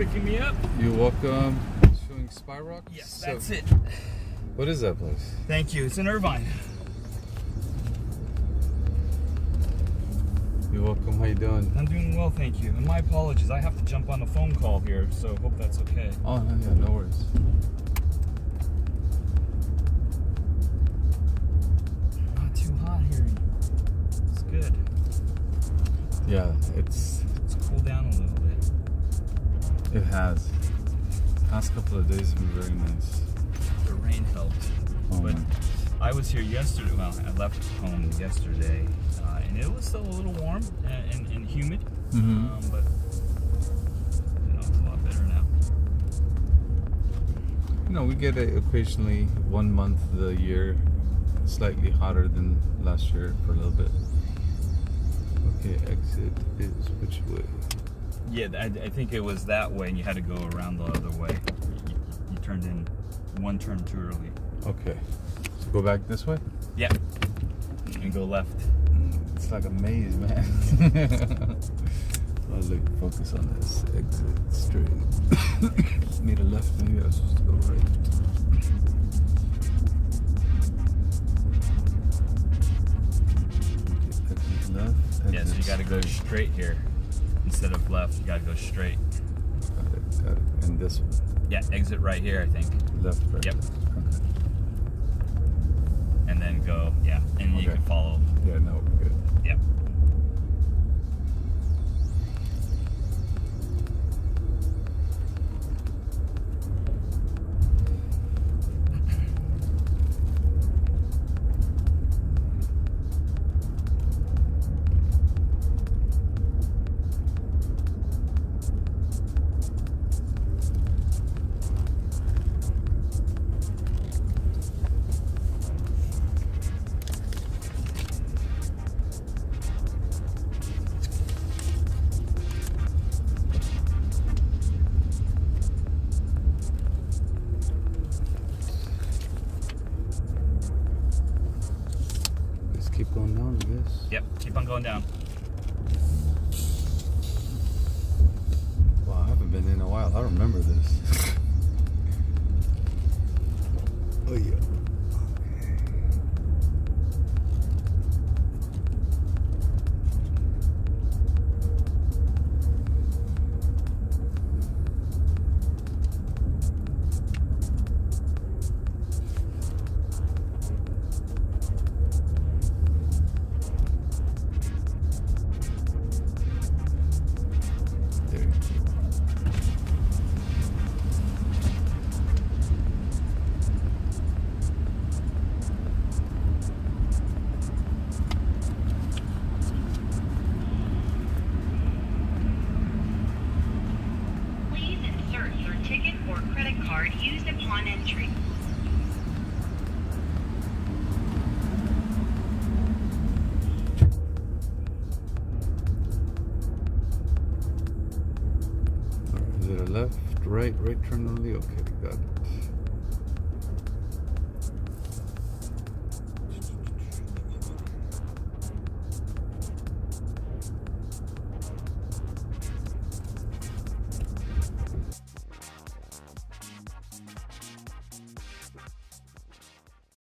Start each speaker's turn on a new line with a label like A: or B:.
A: picking me up.
B: You're welcome. Showing Spy Rock?
A: Yes,
B: So-
A: that's it.
B: What is that place?
A: Thank you. It's in Irvine.
B: You're welcome. How you doing?
A: I'm doing well, thank you. And my apologies. I have to jump on a phone call here, so hope that's okay.
B: Oh, no, yeah, no worries.
A: Not too hot here. It's good.
B: Yeah, it's
A: It's cooled down a little bit.
B: It has. Past couple of days have been very nice.
A: The rain helped.
B: Oh,
A: but. I was here yesterday. Well, I left home yesterday, uh, and it was still a little warm and, and, and humid.
B: Mhm.
A: Um, but you know, it's a lot better now.
B: You know, we get it occasionally one month of the year slightly hotter than last year for a little bit. Okay, exit is which way?
A: Yeah, I, I think it was that way, and you had to go around the other way. You, you, turned in one turn too early.
B: Okay. So go back this way?
A: Yeah, and go left.
B: It's like a maze, man. oh, look, focus on this. Exit straight. Made a left, maybe I was supposed to go right. Okay, exit left.
A: Yeah, so you got to go
B: straight.
A: straight here instead of left. You got to go straight.
B: Got it, got it. And this one.
A: Yeah, exit right here, I think,
B: Left, right.
A: Yep.
B: Okay.
A: and then go. Yeah, and you can follow.
B: Yeah, no, keep going down, I guess.
A: Yep. Keep on going down.
B: Wow, I haven't been in a while. I don't remember this.
C: or credit card used upon entry.
B: Is it a left, right, right turn only? Okay, got it.